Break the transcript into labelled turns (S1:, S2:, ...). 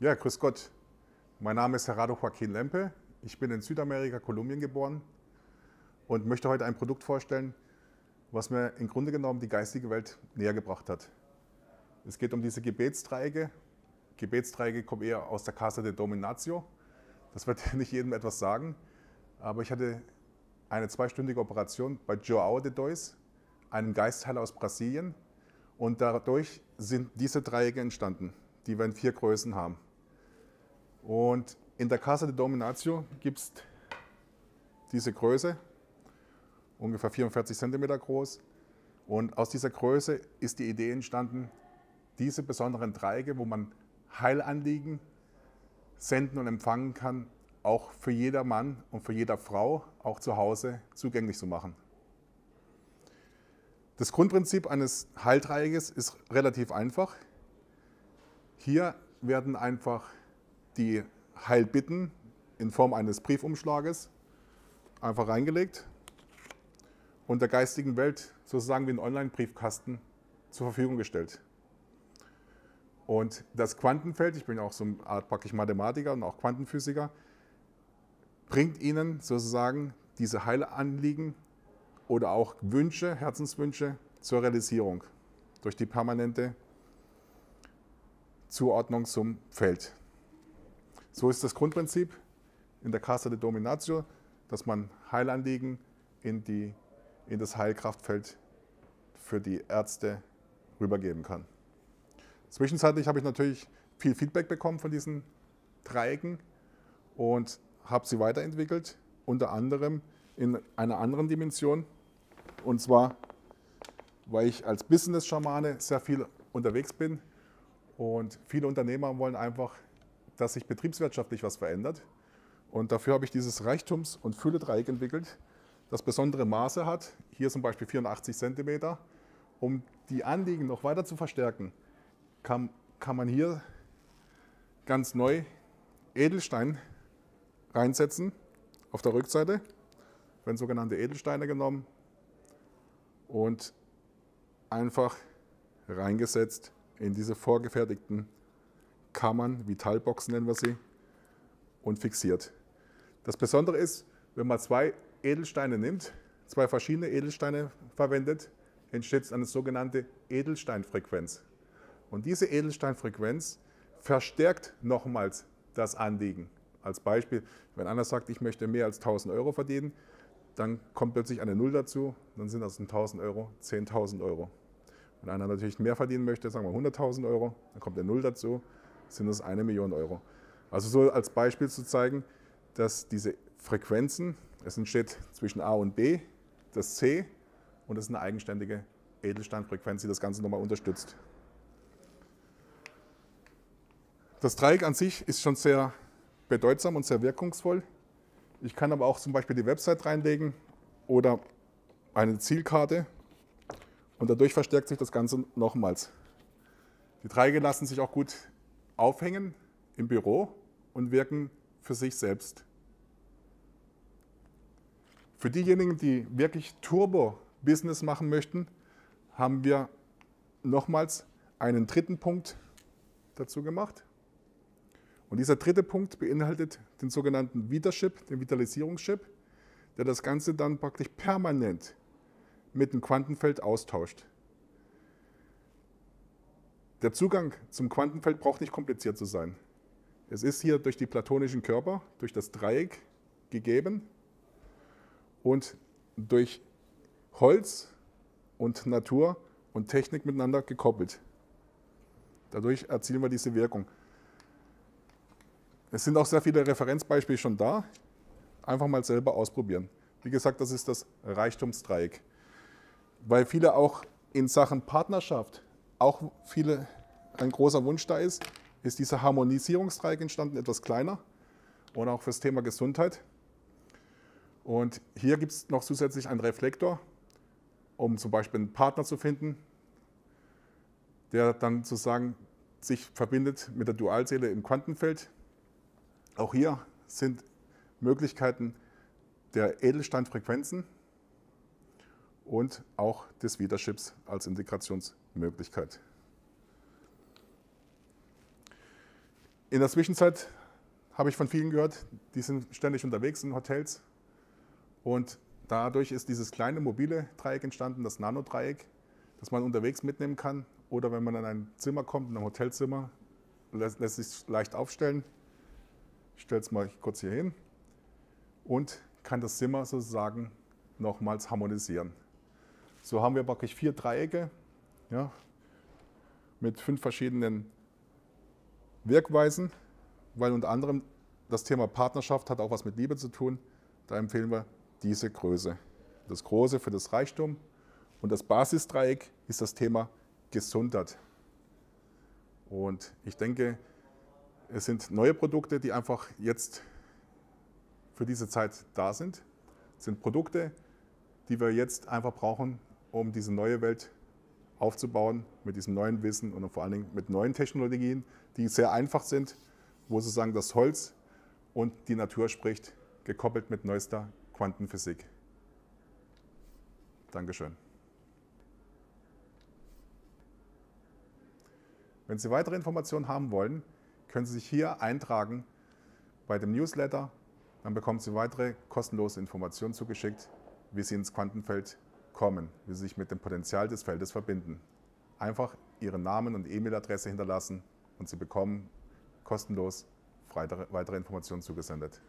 S1: Ja, grüß Gott. Mein Name ist Gerardo Joaquin Lempe. Ich bin in Südamerika, Kolumbien geboren und möchte heute ein Produkt vorstellen, was mir im Grunde genommen die geistige Welt näher gebracht hat. Es geht um diese Gebetsdreiecke. Gebetsdreiecke kommen eher aus der Casa de Dominatio. Das wird nicht jedem etwas sagen, aber ich hatte eine zweistündige Operation bei Joao de Dois, einem Geistheiler aus Brasilien, und dadurch sind diese Dreiecke entstanden, die wir in vier Größen haben. Und in der Casa de Dominatio gibt es diese Größe, ungefähr 44 cm groß. Und aus dieser Größe ist die Idee entstanden, diese besonderen Dreiecke, wo man Heilanliegen senden und empfangen kann, auch für jeder Mann und für jeder Frau, auch zu Hause, zugänglich zu machen. Das Grundprinzip eines Heildreiecks ist relativ einfach. Hier werden einfach die Heilbitten in Form eines Briefumschlages einfach reingelegt und der geistigen Welt sozusagen wie ein Online-Briefkasten zur Verfügung gestellt. Und das Quantenfeld, ich bin auch so eine Art praktisch Mathematiker und auch Quantenphysiker, bringt Ihnen sozusagen diese Heilanliegen oder auch Wünsche, Herzenswünsche zur Realisierung durch die permanente Zuordnung zum Feld. So ist das Grundprinzip in der Casa de Dominatio, dass man Heilanliegen in, die, in das Heilkraftfeld für die Ärzte rübergeben kann. Zwischenzeitlich habe ich natürlich viel Feedback bekommen von diesen Dreiecken und habe sie weiterentwickelt, unter anderem in einer anderen Dimension. Und zwar, weil ich als Business-Schamane sehr viel unterwegs bin und viele Unternehmer wollen einfach dass sich betriebswirtschaftlich was verändert. Und dafür habe ich dieses Reichtums- und Fülle-Dreieck entwickelt, das besondere Maße hat, hier zum Beispiel 84 cm. Um die Anliegen noch weiter zu verstärken, kann, kann man hier ganz neu Edelstein reinsetzen auf der Rückseite, werden sogenannte Edelsteine genommen und einfach reingesetzt in diese vorgefertigten Kammern, Vitalboxen nennen wir sie, und fixiert. Das Besondere ist, wenn man zwei Edelsteine nimmt, zwei verschiedene Edelsteine verwendet, entsteht eine sogenannte Edelsteinfrequenz. Und diese Edelsteinfrequenz verstärkt nochmals das Anliegen. Als Beispiel, wenn einer sagt, ich möchte mehr als 1000 Euro verdienen, dann kommt plötzlich eine Null dazu, dann sind das 1000 Euro 10.000 Euro. Wenn einer natürlich mehr verdienen möchte, sagen wir 100.000 Euro, dann kommt eine Null dazu, sind es eine Million Euro. Also so als Beispiel zu zeigen, dass diese Frequenzen, es entsteht zwischen A und B das C und das ist eine eigenständige Edelsteinfrequenz, die das Ganze nochmal unterstützt. Das Dreieck an sich ist schon sehr bedeutsam und sehr wirkungsvoll. Ich kann aber auch zum Beispiel die Website reinlegen oder eine Zielkarte und dadurch verstärkt sich das Ganze nochmals. Die Dreiecke lassen sich auch gut aufhängen im Büro und wirken für sich selbst. Für diejenigen, die wirklich Turbo-Business machen möchten, haben wir nochmals einen dritten Punkt dazu gemacht. Und dieser dritte Punkt beinhaltet den sogenannten Vita-Chip, den Vitalisierungschip, der das Ganze dann praktisch permanent mit dem Quantenfeld austauscht. Der Zugang zum Quantenfeld braucht nicht kompliziert zu sein. Es ist hier durch die platonischen Körper, durch das Dreieck gegeben und durch Holz und Natur und Technik miteinander gekoppelt. Dadurch erzielen wir diese Wirkung. Es sind auch sehr viele Referenzbeispiele schon da. Einfach mal selber ausprobieren. Wie gesagt, das ist das Reichtumsdreieck. Weil viele auch in Sachen Partnerschaft auch viele, ein großer Wunsch da ist, ist dieser Harmonisierungsdreieck entstanden, etwas kleiner und auch fürs Thema Gesundheit. Und hier gibt es noch zusätzlich einen Reflektor, um zum Beispiel einen Partner zu finden, der dann sozusagen sich verbindet mit der Dualseele im Quantenfeld. Auch hier sind Möglichkeiten der Edelsteinfrequenzen und auch des Widerschips als Integrationsmöglichkeit. In der Zwischenzeit habe ich von vielen gehört, die sind ständig unterwegs in Hotels und dadurch ist dieses kleine mobile Dreieck entstanden, das Nanodreieck, das man unterwegs mitnehmen kann oder wenn man in ein Zimmer kommt, in ein Hotelzimmer, lässt, lässt sich leicht aufstellen. Ich stelle es mal kurz hier hin und kann das Zimmer sozusagen nochmals harmonisieren. So haben wir praktisch vier Dreiecke ja, mit fünf verschiedenen Wirkweisen, weil unter anderem das Thema Partnerschaft hat auch was mit Liebe zu tun. Da empfehlen wir diese Größe. Das Große für das Reichtum und das Basisdreieck ist das Thema Gesundheit. Und ich denke, es sind neue Produkte, die einfach jetzt für diese Zeit da sind. Es sind Produkte, die wir jetzt einfach brauchen, um diese neue Welt aufzubauen, mit diesem neuen Wissen und vor allen Dingen mit neuen Technologien, die sehr einfach sind, wo sozusagen das Holz und die Natur spricht, gekoppelt mit neuester Quantenphysik. Dankeschön. Wenn Sie weitere Informationen haben wollen, können Sie sich hier eintragen bei dem Newsletter. Dann bekommen Sie weitere kostenlose Informationen zugeschickt, wie Sie ins Quantenfeld kommen, wie Sie sich mit dem Potenzial des Feldes verbinden. Einfach Ihren Namen und E-Mail-Adresse hinterlassen und Sie bekommen kostenlos weitere Informationen zugesendet.